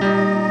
Música